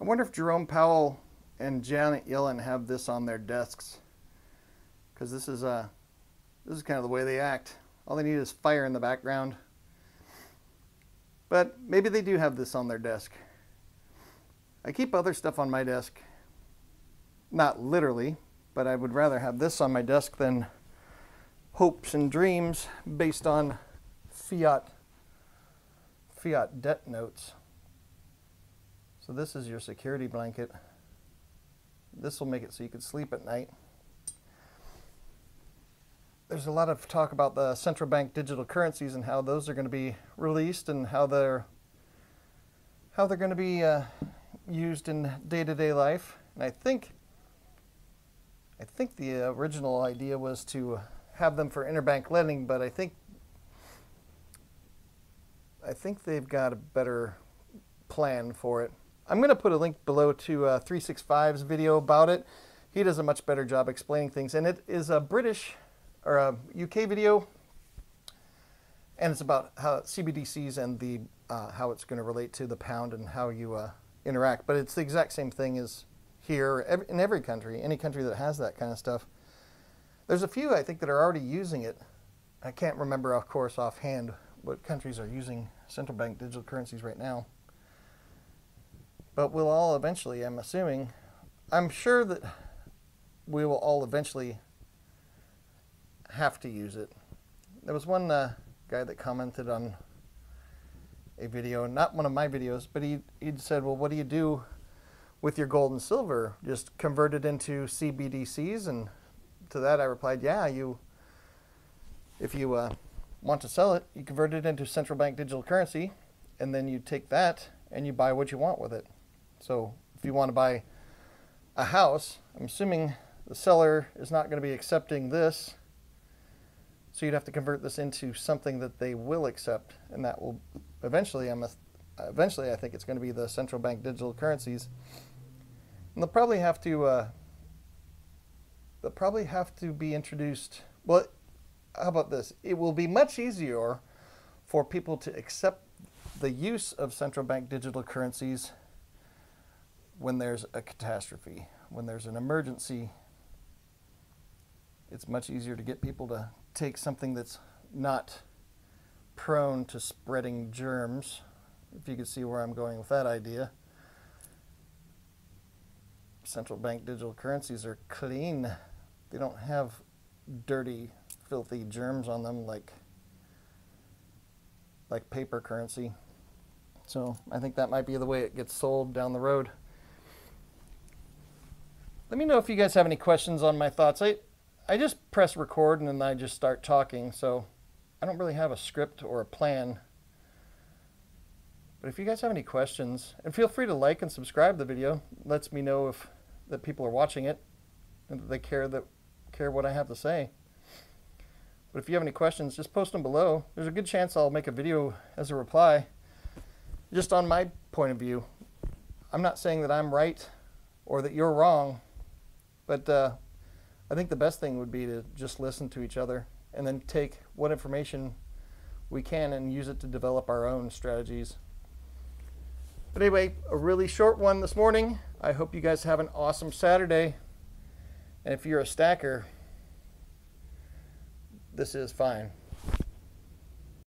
I wonder if Jerome Powell and Janet Yellen have this on their desks. Because this is uh, this is kind of the way they act. All they need is fire in the background. But maybe they do have this on their desk. I keep other stuff on my desk. Not literally, but I would rather have this on my desk than hopes and dreams based on fiat fiat debt notes. So this is your security blanket. This will make it so you can sleep at night. There's a lot of talk about the central bank digital currencies and how those are going to be released and how they're how they're going to be uh, used in day-to-day life. And I think I think the original idea was to have them for interbank lending, but I think I think they've got a better plan for it. I'm going to put a link below to uh, 365's video about it. He does a much better job explaining things, and it is a British or a UK video, and it's about how CBDCs and the uh, how it's going to relate to the pound and how you uh, interact. But it's the exact same thing as here in every country, any country that has that kind of stuff. There's a few I think that are already using it. I can't remember, of course, offhand what countries are using central bank digital currencies right now. But we'll all eventually, I'm assuming, I'm sure that we will all eventually have to use it. There was one uh, guy that commented on a video, not one of my videos, but he he said, "Well, what do you do with your gold and silver? Just convert it into CBDCs?" And to that, I replied, "Yeah, you if you uh, want to sell it, you convert it into central bank digital currency, and then you take that and you buy what you want with it. So if you want to buy a house, I'm assuming the seller is not going to be accepting this. So you'd have to convert this into something that they will accept, and that will eventually, I'm a, eventually, I think it's going to be the central bank digital currencies. And they'll probably have to, uh, they'll probably have to be introduced. Well, how about this? It will be much easier for people to accept the use of central bank digital currencies when there's a catastrophe, when there's an emergency. It's much easier to get people to take something that's not prone to spreading germs, if you can see where I'm going with that idea. Central bank digital currencies are clean. They don't have dirty filthy germs on them like like paper currency. So I think that might be the way it gets sold down the road. Let me know if you guys have any questions on my thoughts. I, I just press record and then I just start talking, so I don't really have a script or a plan. But if you guys have any questions, and feel free to like and subscribe the video. It lets me know if that people are watching it and that they care that care what I have to say. But if you have any questions, just post them below. There's a good chance I'll make a video as a reply. Just on my point of view, I'm not saying that I'm right or that you're wrong, but uh, I think the best thing would be to just listen to each other and then take what information we can and use it to develop our own strategies. But anyway, a really short one this morning. I hope you guys have an awesome Saturday. And if you're a stacker, this is fine.